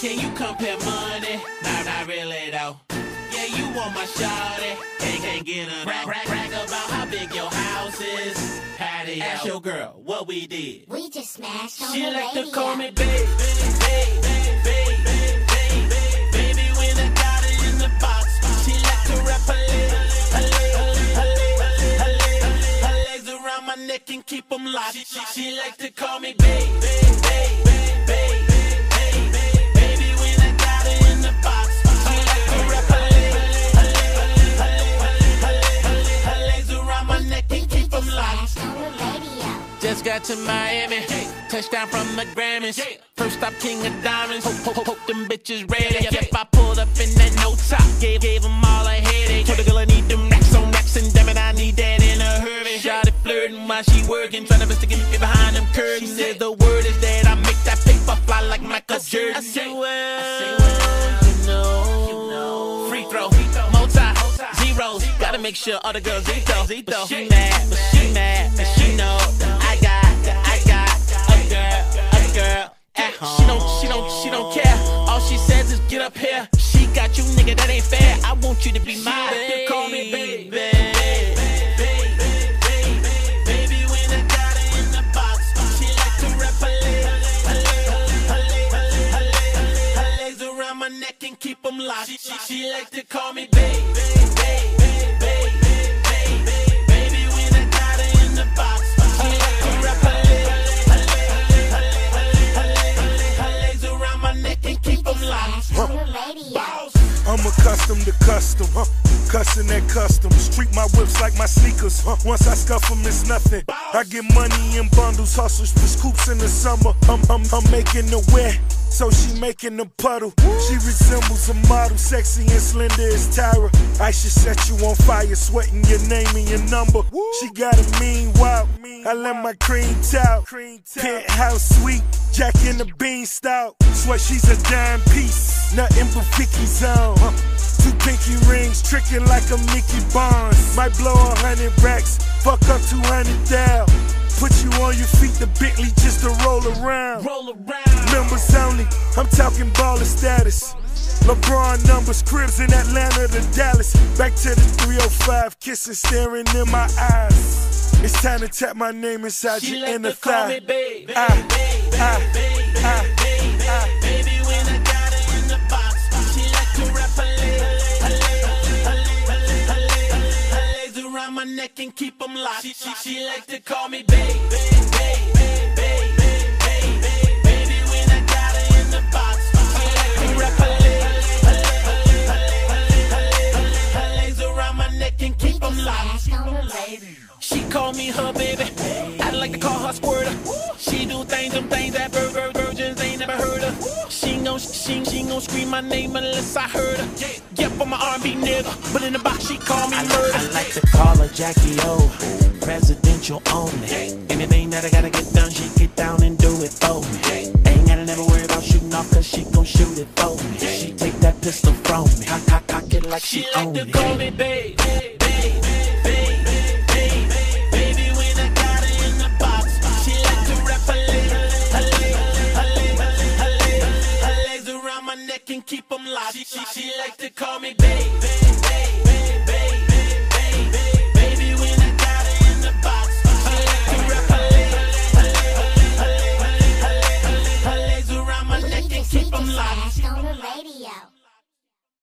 Can you compare money? Nah, not really though. Yeah, you want my shawty. Can't, can't get enough. Brag, brag, brag about how big your house is. Patty, ask your girl what we did. We just smashed on She the like radio. to call me babe, babe, babe, babe, babe, babe, babe. Baby, when I got it in the box, she like to wrap her legs, her legs, her legs, her legs, her legs around my neck and keep 'em locked. She, she, she like to call me babe, Just got to Miami, touchdown from the Grammys. First stop, King of Diamonds. Hope, hope, hope them bitches ready. Yep, I pulled up in that no top, gave gave them all a headache. Told the girl I need them racks on racks, and damn it, I need that in a hurry. Shot it flirting while she working, trying to best to get me behind them curtains. Said the word is that I make that paper fly like Michael Jordan. I say, well, you know, free throw, multi, zeros. Gotta make sure all the girls Zito, Zito. But she mad, but she mad, but she know She don't, she don't, she don't care. All she says is get up here. She got you, nigga, that ain't fair. I want you to be mine. Baby, call me baby. Baby, keep 'em locked. She, she, she like to call me baby, I'm accustomed to custom, huh? Cussing that custom. Street my whips like my sneakers, huh? Once I scuff them, it's nothing. I get money in bundles, hustles for scoops in the summer. I'm, I'm, I'm making the wet, so she making the puddle. She resembles a model, sexy and slender as Tyra. I should set you on fire, sweating your name and your number. She got a mean wow. I let my cream towel. Penthouse suite, Jack in the beanstalk. Swear she's a dime piece, nothing but Vicky's on. Two pinky rings, tricking like a Nicky Barnes. Might blow a hundred racks, fuck up two hundred down. Put you on your feet, the Bentley just to roll around. Roll around. Members only, I'm talking baller status. LeBron numbers, cribs in Atlanta to Dallas. Back to the 305, kissing, staring in my eyes. It's time to tap my name inside She your like inner to call thigh. me baby, Ah, baby, ah, baby, ah, baby, ah. baby. When I got her in the box, she like to wrap her legs, legs, her legs, her legs, her legs around my neck and keep 'em locked. She, she, she like to call me baby, baby, I call her squirter. She do things, them things that vir- virgins ain't never heard of. She gon' she, she gon' scream my name unless I heard her. Yep, I'm an R&B nigga, but in the box she call me murder. I like to call her Jackie O, presidential only. Anything that I gotta get done, she get down and do it for me. Ain't gotta never worry about shooting off, cause she gon' shoot it for me. She take that pistol from me, cock, cock, cock it like she, She like own to it. call me babe, babe, babe,